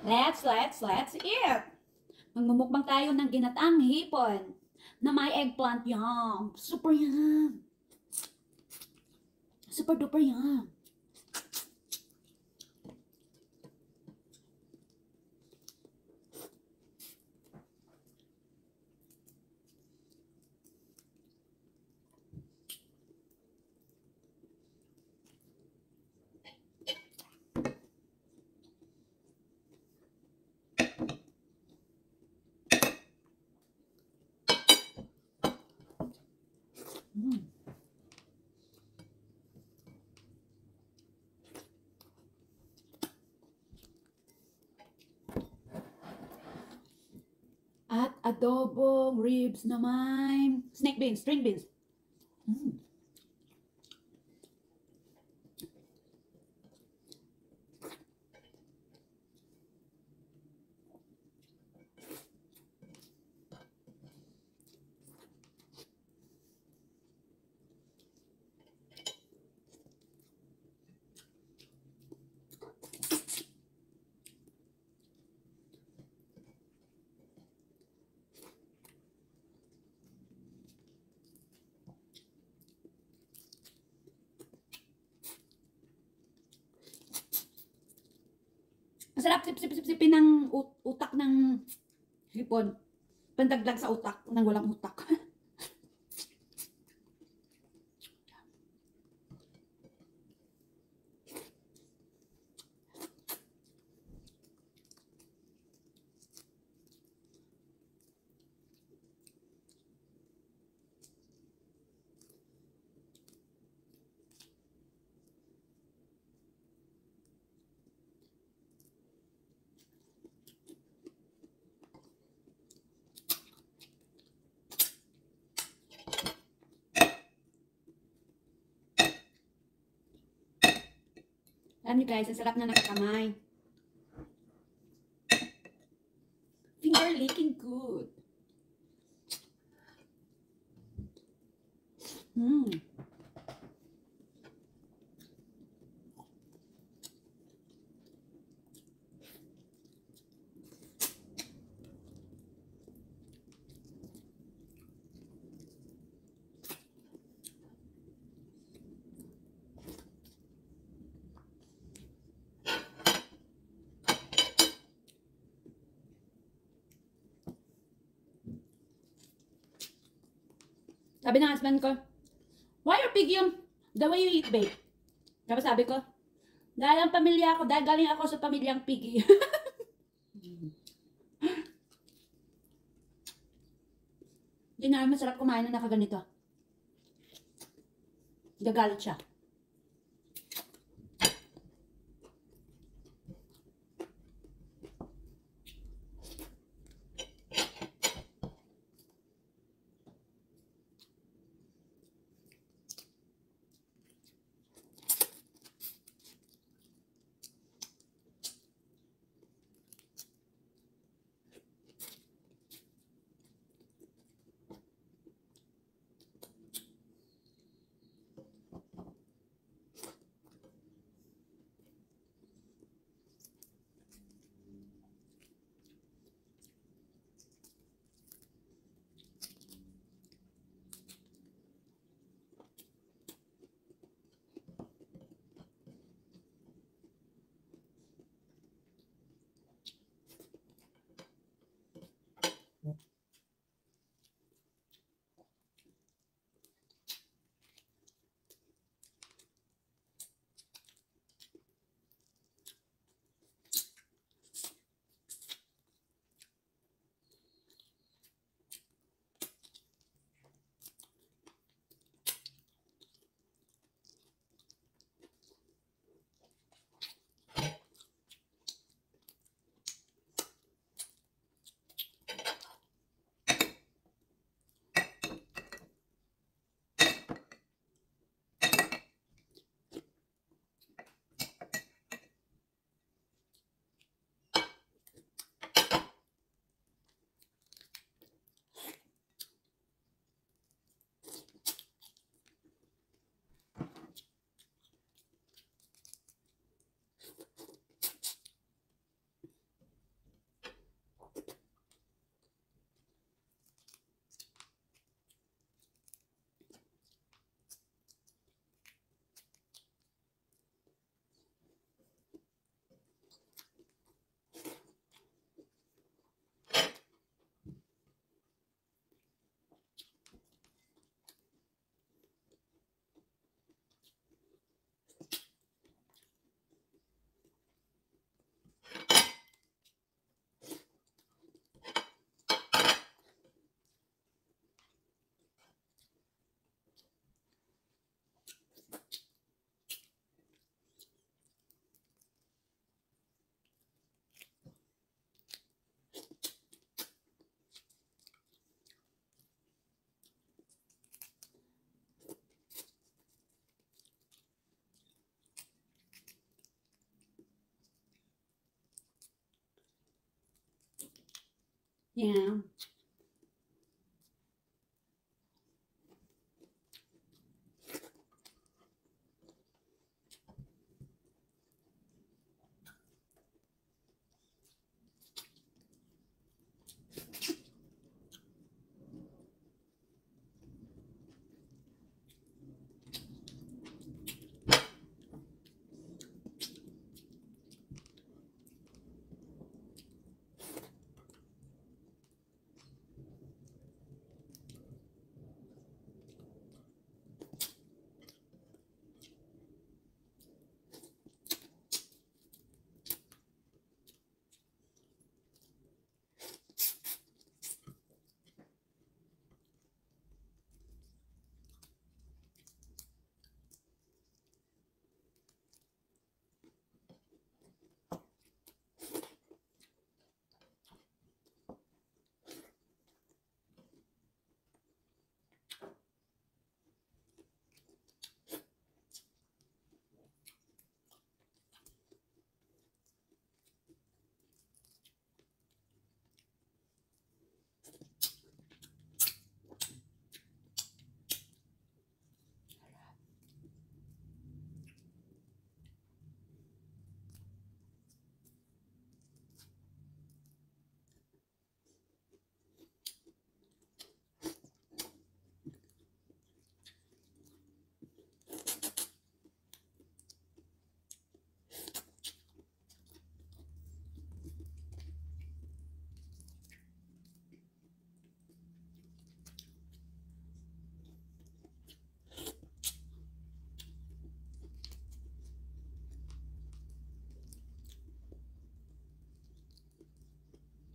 Let's, let's, let's eat! Magmumukbang tayo ng ginataang hipon na may eggplant yum. Super yum. Super duper yum. Adobong ribs naman. Snake beans, string beans. Masarap sip-sip-sipin ng ut- utak ng hipon. Pandagdag sa utak ng walang utak. Alam niyo guys, ang sarap na nakakamay. Finger licking good. Mm. Sabi ng husband ko, why your pig yung the way you eat babe? Tapos sabi ko, dahil ang pamilya ako, dahil galing ako sa pamilyang piggy. Hindi na masarap kumain na nakaganito. Gagalit siya. Yeah.